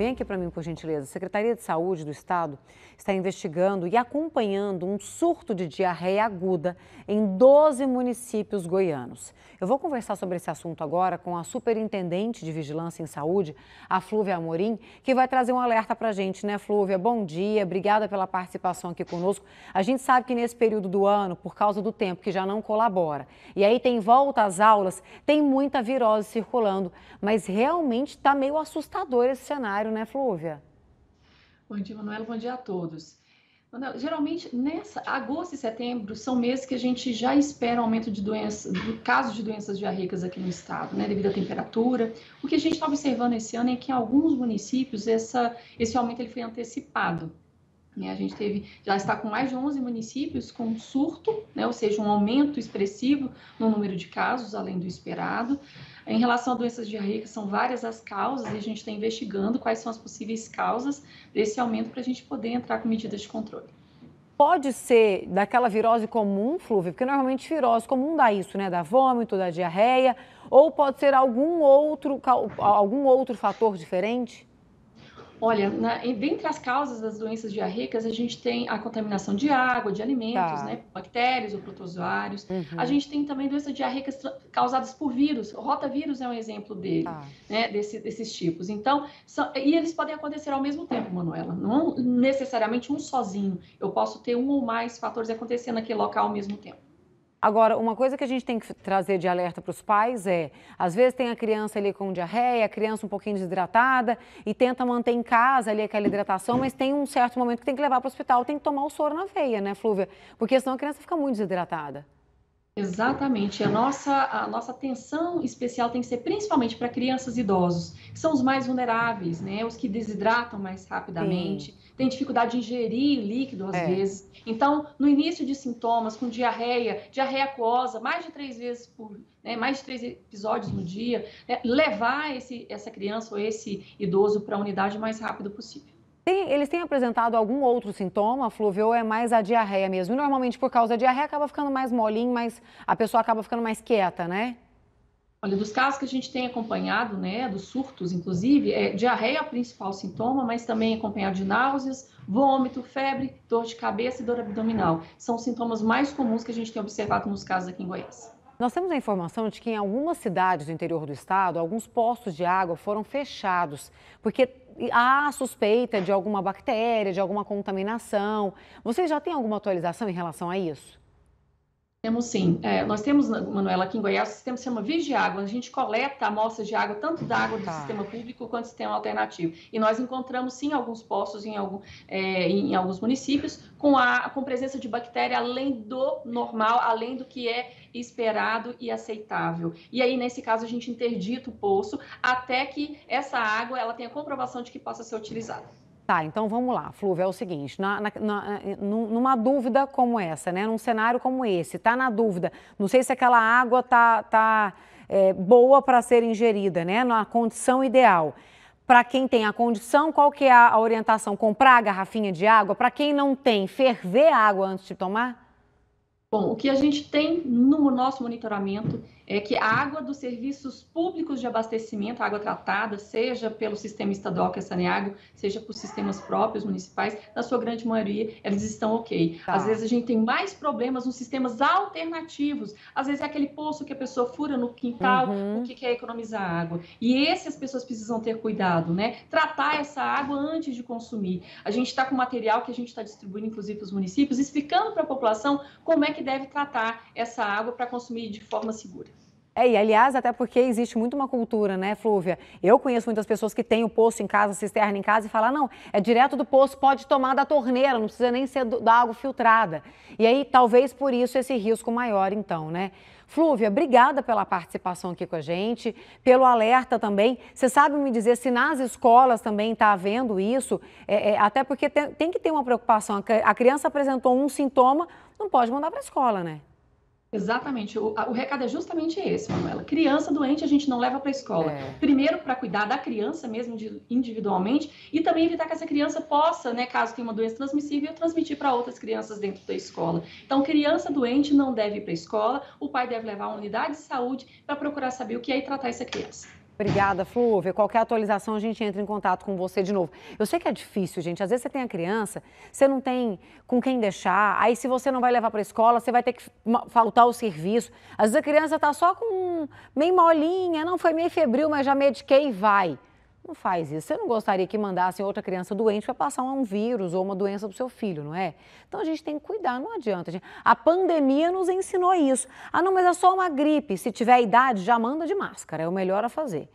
Vem aqui para mim, por gentileza. A Secretaria de Saúde do Estado está investigando e acompanhando um surto de diarreia aguda em 12 municípios goianos. Eu vou conversar sobre esse assunto agora com a Superintendente de Vigilância em Saúde, a Flúvia Amorim, que vai trazer um alerta para a gente, né, Flúvia? Bom dia, obrigada pela participação aqui conosco. A gente sabe que nesse período do ano, por causa do tempo que já não colabora, e aí tem volta às aulas, tem muita virose circulando, mas realmente está meio assustador esse cenário, né, Flúvia? Bom dia, Manuela. Bom dia a todos. Manuela, geralmente, nessa agosto e setembro são meses que a gente já espera aumento de doenças, do de doenças diarreicas aqui no estado, né, devido à temperatura. O que a gente está observando esse ano é que em alguns municípios essa, esse aumento ele foi antecipado. Né? A gente teve, já está com mais de 11 municípios com surto, né? ou seja, um aumento expressivo no número de casos, além do esperado. Em relação a doenças diarreicas, são várias as causas e a gente está investigando quais são as possíveis causas desse aumento para a gente poder entrar com medidas de controle. Pode ser daquela virose comum, Flúvio, porque normalmente virose comum dá isso, né? Da vômito, da diarreia, ou pode ser algum outro, algum outro fator diferente? Olha, na, dentre as causas das doenças diarreicas, a gente tem a contaminação de água, de alimentos, tá. né? Bactérias ou protozoários. Uhum. A gente tem também doenças diarreicas causadas por vírus. O rotavírus é um exemplo dele, tá. né? Desse, desses tipos. Então, são, e eles podem acontecer ao mesmo tempo, Manuela. Não necessariamente um sozinho. Eu posso ter um ou mais fatores acontecendo naquele local ao mesmo tempo. Agora, uma coisa que a gente tem que trazer de alerta para os pais é, às vezes tem a criança ali com diarreia, a criança um pouquinho desidratada e tenta manter em casa ali aquela hidratação, mas tem um certo momento que tem que levar para o hospital, tem que tomar o soro na veia, né, Flúvia? Porque senão a criança fica muito desidratada. Exatamente. A nossa, a nossa atenção especial tem que ser principalmente para crianças e idosos, que são os mais vulneráveis, né? Os que desidratam mais rapidamente, Sim. têm dificuldade de ingerir líquido às é. vezes. Então, no início de sintomas, com diarreia, diarreia aquosa, mais de três vezes por, né, mais de três episódios no dia, né, levar esse, essa criança ou esse idoso para a unidade o mais rápido possível. Tem, eles têm apresentado algum outro sintoma, Flúvio, ou é mais a diarreia mesmo? E normalmente, por causa da diarreia, acaba ficando mais molinho, mas a pessoa acaba ficando mais quieta, né? Olha, dos casos que a gente tem acompanhado, né, dos surtos, inclusive, é, diarreia é o principal sintoma, mas também acompanhado de náuseas, vômito, febre, dor de cabeça e dor abdominal. São os sintomas mais comuns que a gente tem observado nos casos aqui em Goiás. Nós temos a informação de que em algumas cidades do interior do estado, alguns postos de água foram fechados, porque há suspeita de alguma bactéria, de alguma contaminação. Vocês já têm alguma atualização em relação a isso? Temos sim. É, nós temos, Manuela, aqui em Goiás, o sistema se chama Vigiágua. A gente coleta amostras de água, tanto da água do tá. sistema público quanto do sistema alternativo. E nós encontramos, sim, alguns postos em, algum, é, em alguns municípios com, a, com presença de bactéria além do normal, além do que é esperado e aceitável. E aí, nesse caso, a gente interdita o poço até que essa água ela tenha comprovação de que possa ser utilizada. Tá, então vamos lá, Flúvio, é o seguinte, na, na, na, numa dúvida como essa, né, num cenário como esse, tá na dúvida, não sei se aquela água tá, tá é, boa para ser ingerida, né, na condição ideal. Para quem tem a condição, qual que é a orientação? Comprar a garrafinha de água? Para quem não tem, ferver a água antes de tomar? Bom, o que a gente tem no nosso monitoramento é que a água dos serviços públicos de abastecimento, a água tratada, seja pelo sistema estadual que é Saneago, seja por sistemas próprios municipais, na sua grande maioria, eles estão ok. Tá. Às vezes a gente tem mais problemas nos sistemas alternativos. Às vezes é aquele poço que a pessoa fura no quintal, uhum. o que quer economizar água. E esse as pessoas precisam ter cuidado, né? Tratar essa água antes de consumir. A gente está com material que a gente está distribuindo, inclusive, para os municípios, explicando para a população como é que deve tratar essa água para consumir de forma segura. É, e aliás, até porque existe muito uma cultura, né, Flúvia? Eu conheço muitas pessoas que têm o poço em casa, cisterna em casa, e falam, não, é direto do poço, pode tomar da torneira, não precisa nem ser do, da água filtrada. E aí, talvez por isso, esse risco maior, então, né? Flúvia, obrigada pela participação aqui com a gente, pelo alerta também. Você sabe me dizer se nas escolas também está havendo isso? É, é, até porque tem, tem que ter uma preocupação. A criança apresentou um sintoma, não pode mandar para a escola, né? Exatamente. O, o, recado é justamente esse, Manuela. Criança doente a gente não leva para a escola. É. Primeiro, para cuidar da criança mesmo de, individualmente e também evitar que essa criança possa, né, caso tenha uma doença transmissível, transmitir para outras crianças dentro da escola. Então, criança doente não deve ir para a escola, o pai deve levar a unidade de saúde para procurar saber o que é e tratar essa criança. Obrigada, Flúvia. Qualquer atualização, a gente entra em contato com você de novo. Eu sei que é difícil, gente. Às vezes você tem a criança, você não tem com quem deixar. Aí, se você não vai levar para a escola, você vai ter que faltar o serviço. Às vezes a criança está só com meio molinha, não foi meio febril, mas já mediquei e vai. Não faz isso. Você não gostaria que mandassem outra criança doente para passar um vírus ou uma doença para seu filho, não é? Então a gente tem que cuidar, não adianta. A pandemia nos ensinou isso. Ah, não, mas é só uma gripe. Se tiver idade, já manda de máscara, é o melhor a fazer.